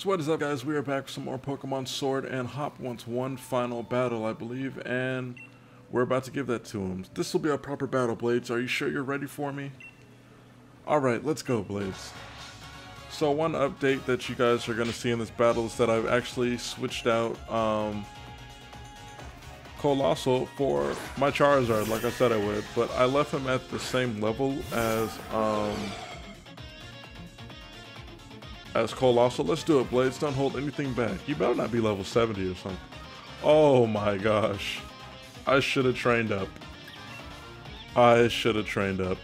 So what is up guys, we are back with some more Pokemon Sword and Hop wants one final battle I believe and we're about to give that to him. This will be our proper battle Blades, are you sure you're ready for me? Alright, let's go Blades. So one update that you guys are going to see in this battle is that I've actually switched out um, Coalossal for my Charizard like I said I would, but I left him at the same level as um, as Coalossal. Let's do it, Blades. Don't hold anything back. You better not be level 70 or something. Oh my gosh. I should have trained up. I should have trained up.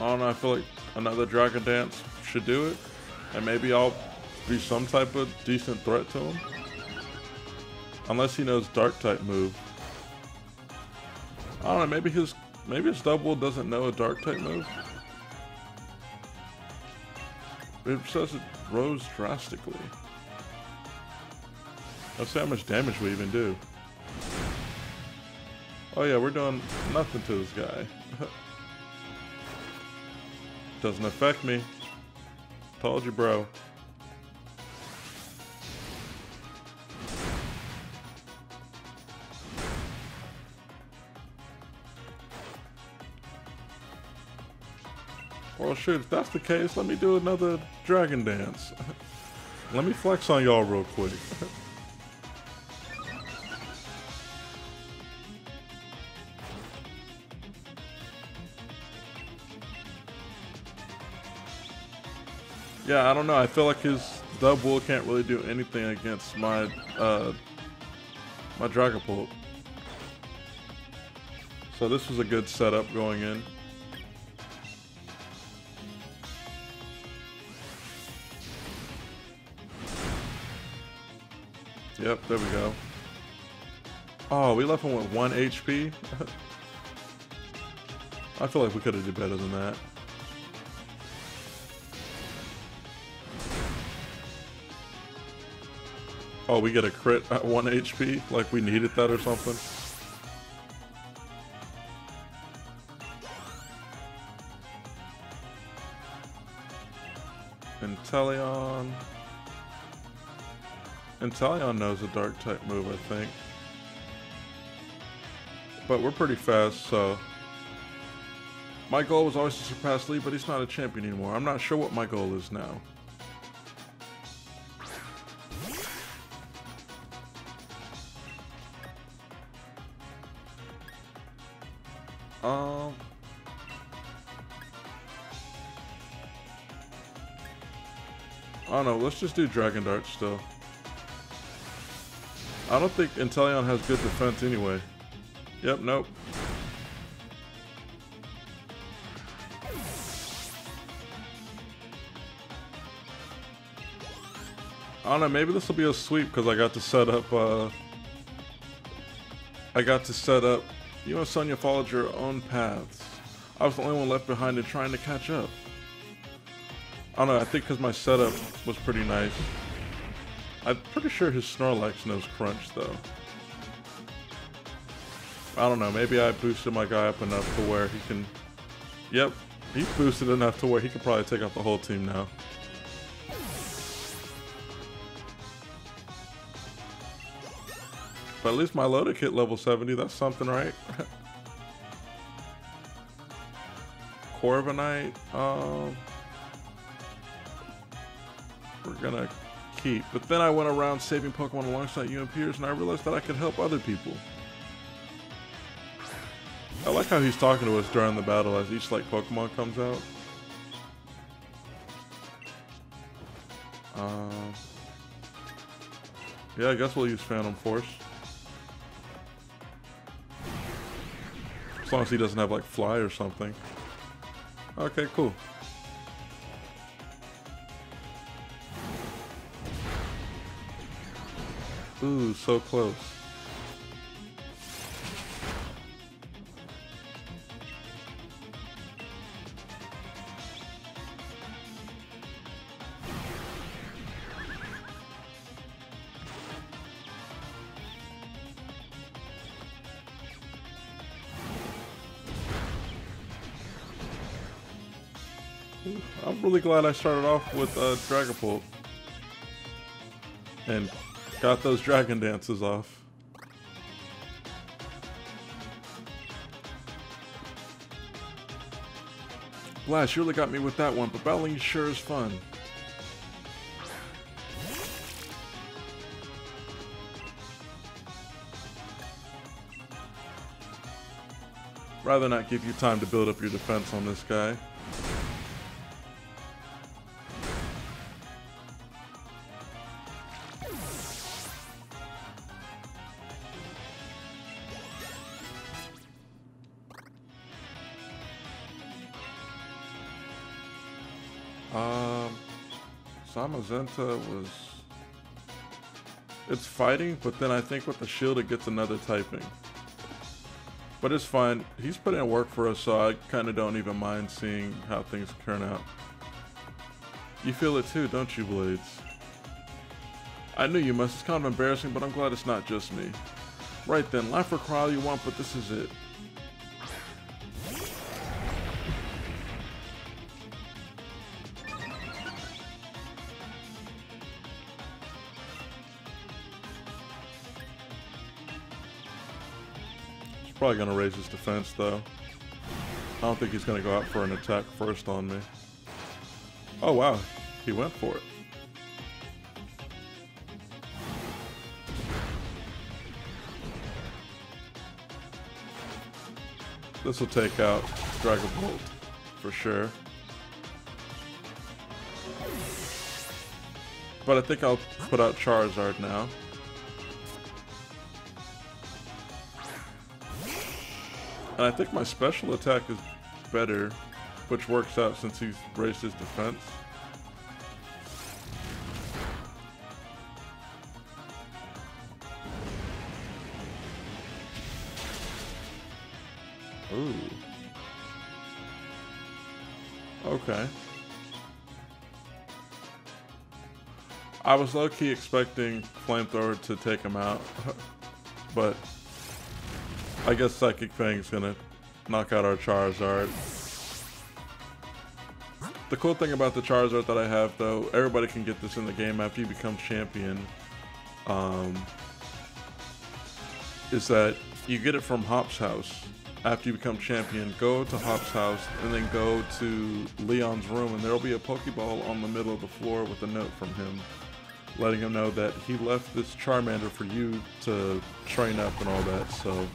I don't know, I feel like another Dragon Dance should do it. And maybe I'll be some type of decent threat to him. Unless he knows Dark type move. I don't know, maybe his maybe his Dubwool doesn't know a Dark type move. It says it rose drastically. Let's see how much damage we even do. Oh yeah, we're doing nothing to this guy. Doesn't affect me. Told you, bro. Well, shoot, if that's the case, let me do another dragon dance. let me flex on y'all real quick. Yeah, I don't know. I feel like his Dubwool can't really do anything against my uh, my Dragapult. So this was a good setup going in. Yep, there we go. Oh, we left him with one HP? I feel like we could have did better than that. Oh, we get a crit at 1 HP? Like we needed that or something? Inteleon. Inteleon knows a dark type move, I think. But we're pretty fast, so... My goal was always to surpass Lee, but he's not a champion anymore. I'm not sure what my goal is now. I don't know, let's just do Dragon Dart still. I don't think Inteleon has good defense anyway. Yep, nope. I don't know, maybe this will be a sweep because I got to set up, uh... I got to set up you and Sonia followed your own paths. I was the only one left behind and trying to catch up. I don't know, I think because my setup was pretty nice. I'm pretty sure his Snorlax knows Crunch, though. I don't know, maybe I boosted my guy up enough to where he can... Yep, he's boosted enough to where he could probably take out the whole team now. But at least my loader kit level 70, that's something, right? Corviknight, um, we're gonna keep. But then I went around saving Pokemon alongside you and Piers, and I realized that I could help other people. I like how he's talking to us during the battle as each like Pokemon comes out. Uh, yeah, I guess we'll use Phantom Force. As long as he doesn't have like fly or something. Okay, cool. Ooh, so close. I'm really glad I started off with uh, Dragapult. And got those dragon dances off. Blast, you really got me with that one, but battling sure is fun. Rather not give you time to build up your defense on this guy. Um, Zamazenta was... It's fighting, but then I think with the shield it gets another typing. But it's fine. He's putting in work for us, so I kind of don't even mind seeing how things turn out. You feel it too, don't you, Blades? I knew you must. It's kind of embarrassing, but I'm glad it's not just me. Right then, laugh or cry all you want, but this is it. Probably going to raise his defense, though. I don't think he's going to go out for an attack first on me. Oh, wow. He went for it. This will take out Dragon Bolt for sure. But I think I'll put out Charizard now. And I think my special attack is better, which works out since he's raised his defense. Ooh. Okay. I was low-key expecting Flamethrower to take him out, but I guess Psychic Fang's gonna knock out our Charizard. The cool thing about the Charizard that I have, though, everybody can get this in the game after you become champion, um, is that you get it from Hop's house. After you become champion, go to Hop's house and then go to Leon's room and there'll be a Pokeball on the middle of the floor with a note from him letting him know that he left this Charmander for you to train up and all that, so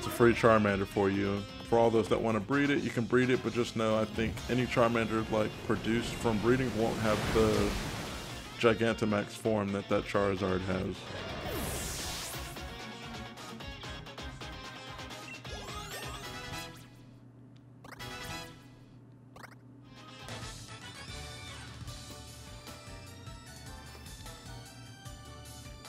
it's a free Charmander for you. For all those that want to breed it, you can breed it, but just know I think any Charmander like produced from breeding won't have the Gigantamax form that that Charizard has.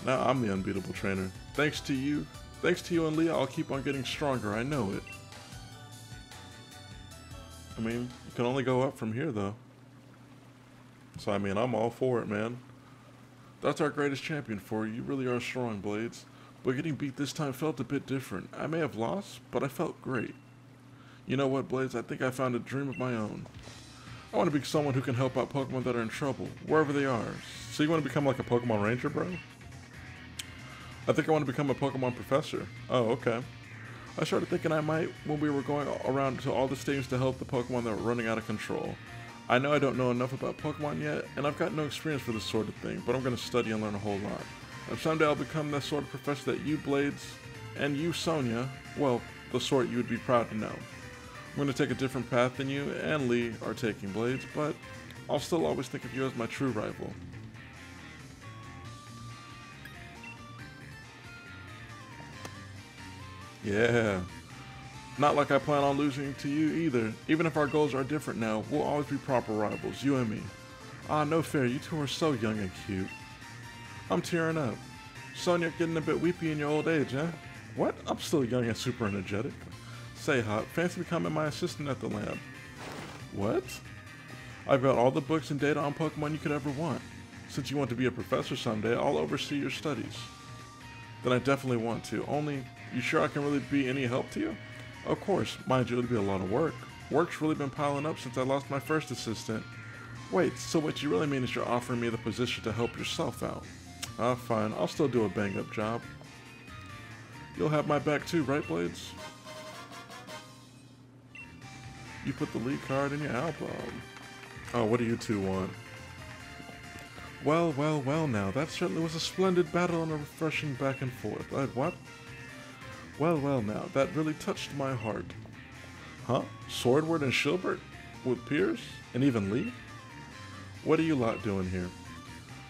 Now I'm the unbeatable trainer. Thanks to you, Thanks to you and Lee, I'll keep on getting stronger, I know it. I mean, you can only go up from here, though. So, I mean, I'm all for it, man. That's our greatest champion for you. You really are strong, Blades. But getting beat this time felt a bit different. I may have lost, but I felt great. You know what, Blades? I think I found a dream of my own. I want to be someone who can help out Pokemon that are in trouble, wherever they are. So you want to become like a Pokemon Ranger, bro? I think I want to become a Pokemon professor. Oh, okay. I started thinking I might when we were going around to all the stadiums to help the Pokemon that were running out of control. I know I don't know enough about Pokemon yet, and I've got no experience for this sort of thing, but I'm going to study and learn a whole lot. And someday I'll become the sort of professor that you, Blades, and you, Sonia, well, the sort you would be proud to know. I'm going to take a different path than you and Lee are taking, Blades, but I'll still always think of you as my true rival. Yeah. Not like I plan on losing to you either. Even if our goals are different now, we'll always be proper rivals, you and me. Ah, no fair, you two are so young and cute. I'm tearing up. Sonia getting a bit weepy in your old age, huh? What? I'm still young and super energetic. Say, Hop, fancy becoming my assistant at the lab. What? I've got all the books and data on Pokemon you could ever want. Since you want to be a professor someday, I'll oversee your studies. Then I definitely want to, only you sure I can really be any help to you? Of course, mind you, it'll be a lot of work. Work's really been piling up since I lost my first assistant. Wait, so what you really mean is you're offering me the position to help yourself out? Ah, fine. I'll still do a bang-up job. You'll have my back too, right, Blades? You put the League Card in your album. Oh, what do you two want? Well, well, well now, that certainly was a splendid battle and a refreshing back and forth. Uh, what? Well, well now, that really touched my heart. Huh? Sordward and Shielbert? With Piers? And even Lee? What are you lot doing here?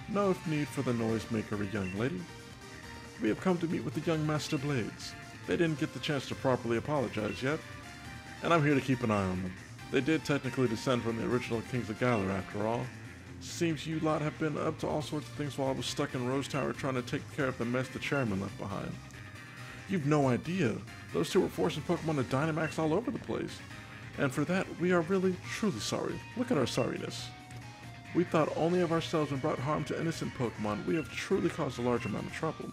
No need for the noisemaker, young lady. We have come to meet with the young Master Blades. They didn't get the chance to properly apologize yet, and I'm here to keep an eye on them. They did technically descend from the original Kings of Galar after all. Seems you lot have been up to all sorts of things while I was stuck in Rose Tower trying to take care of the mess the chairman left behind. You've no idea. Those two were forcing Pokemon to Dynamax all over the place. And for that, we are really, truly sorry. Look at our sorriness. We thought only of ourselves and brought harm to innocent Pokemon. We have truly caused a large amount of trouble.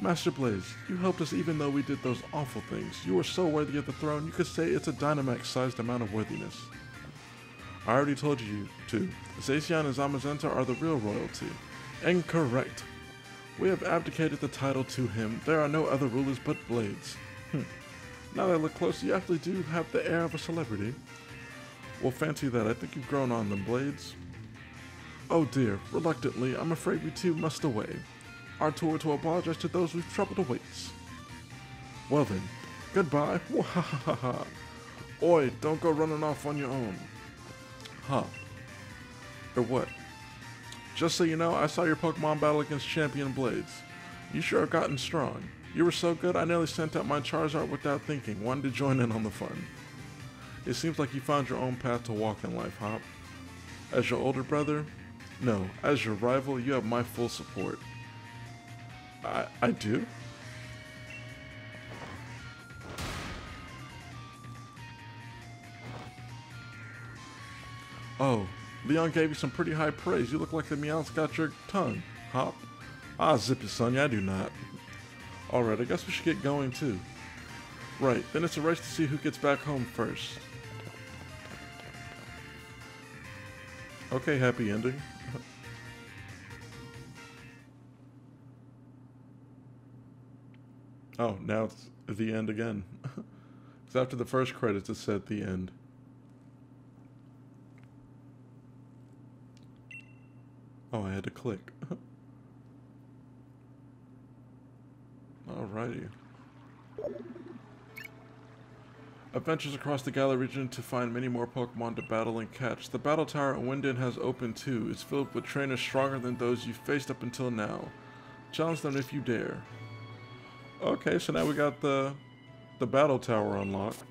Master Blades, you helped us even though we did those awful things. You are so worthy of the throne, you could say it's a Dynamax-sized amount of worthiness. I already told you to. Zacian and Zamazenta are the real royalty. Incorrect. We have abdicated the title to him. There are no other rulers but Blades. Hmm. Now that I look closer, you actually do have the air of a celebrity. Well, fancy that. I think you've grown on them, Blades. Oh dear, reluctantly, I'm afraid we too must away. Our tour to apologize to those we've troubled awaits. Well then, goodbye. Wahahaha. Oi, don't go running off on your own. Huh. Or what? Just so you know, I saw your Pokemon battle against Champion Blades. You sure have gotten strong. You were so good, I nearly sent out my Charizard without thinking, wanted to join in on the fun. It seems like you found your own path to walk in life, Hop. As your older brother? No, as your rival, you have my full support. I, I do? Oh, Leon gave you some pretty high praise. You look like the Meowth got your tongue. Hop. Ah, zip it, son. Yeah, I do not. Alright, I guess we should get going too. Right, then it's a race to see who gets back home first. Okay, happy ending. oh, now it's the end again. Because after the first credits, it said the end. Oh, I had to click. Alrighty. Adventures across the Galar region to find many more Pokemon to battle and catch. The Battle Tower at Wyndon has opened too. It's filled with trainers stronger than those you've faced up until now. Challenge them if you dare. Okay, so now we got the the Battle Tower unlocked.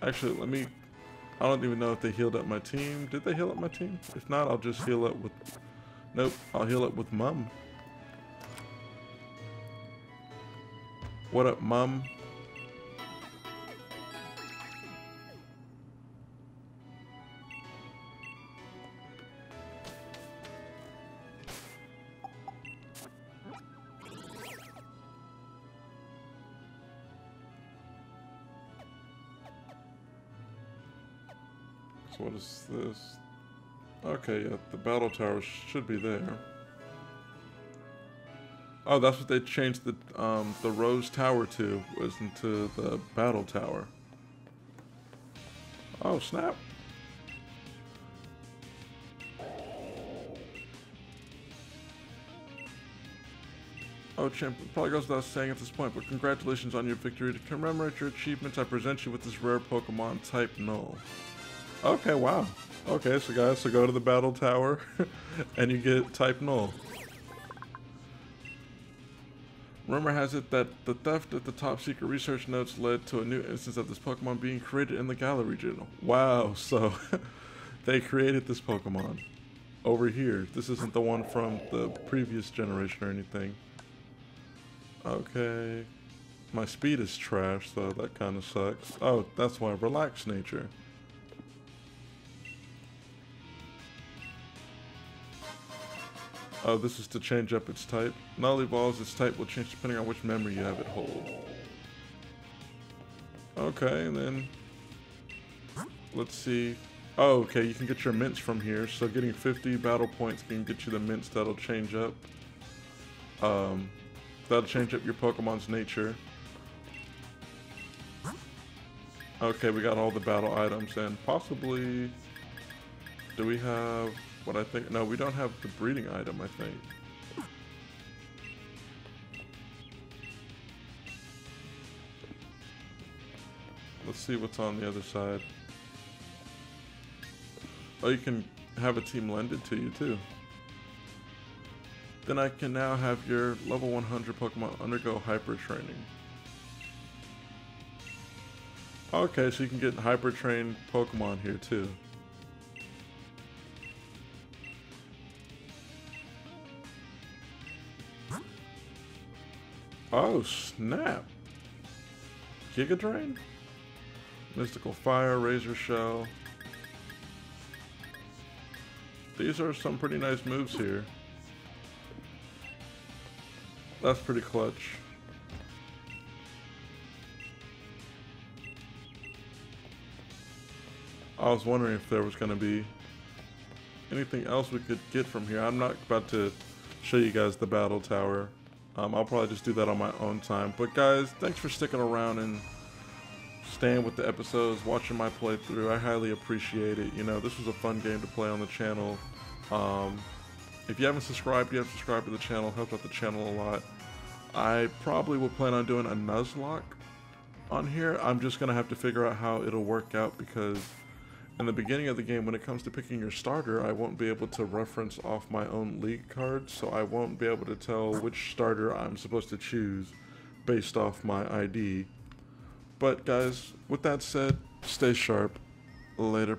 Actually, let me... I don't even know if they healed up my team. Did they heal up my team? If not, I'll just heal up with... Nope, I'll heal up with Mum. What up, Mum? Is this? Okay, yeah, the battle tower should be there. Oh, that's what they changed the um, the Rose Tower to, was into the Battle Tower. Oh, snap. Oh, champ, probably goes without saying at this point, but congratulations on your victory. To commemorate your achievements, I present you with this rare Pokemon type Null. Okay, wow. Okay, so guys, so go to the battle tower and you get type null. Rumor has it that the theft of the top secret research notes led to a new instance of this Pokemon being created in the Galar region. Wow, so they created this Pokemon over here. This isn't the one from the previous generation or anything. Okay. My speed is trash, so that kind of sucks. Oh, that's why. Relax nature. Oh, this is to change up its type. Null evolves, its type will change depending on which memory you have it hold. Okay, and then let's see. Oh, okay, you can get your mints from here. So getting 50 battle points can get you the mints that'll change up. Um, that'll change up your Pokemon's nature. Okay, we got all the battle items and possibly... Do we have what I think? No, we don't have the breeding item, I think. Let's see what's on the other side. Oh, you can have a team lend it to you too. Then I can now have your level 100 Pokemon undergo hyper training. Okay, so you can get hyper trained Pokemon here too. Oh, snap. Giga Drain? Mystical Fire, Razor Shell. These are some pretty nice moves here. That's pretty clutch. I was wondering if there was going to be anything else we could get from here. I'm not about to show you guys the battle tower. Um, I'll probably just do that on my own time. But guys, thanks for sticking around and staying with the episodes, watching my playthrough. I highly appreciate it. You know, this was a fun game to play on the channel. Um, if you haven't subscribed yet, subscribe to the channel. Helps out the channel a lot. I probably will plan on doing a Nuzlocke on here. I'm just going to have to figure out how it'll work out because in the beginning of the game, when it comes to picking your starter, I won't be able to reference off my own league cards, so I won't be able to tell which starter I'm supposed to choose based off my ID. But guys, with that said, stay sharp. Later.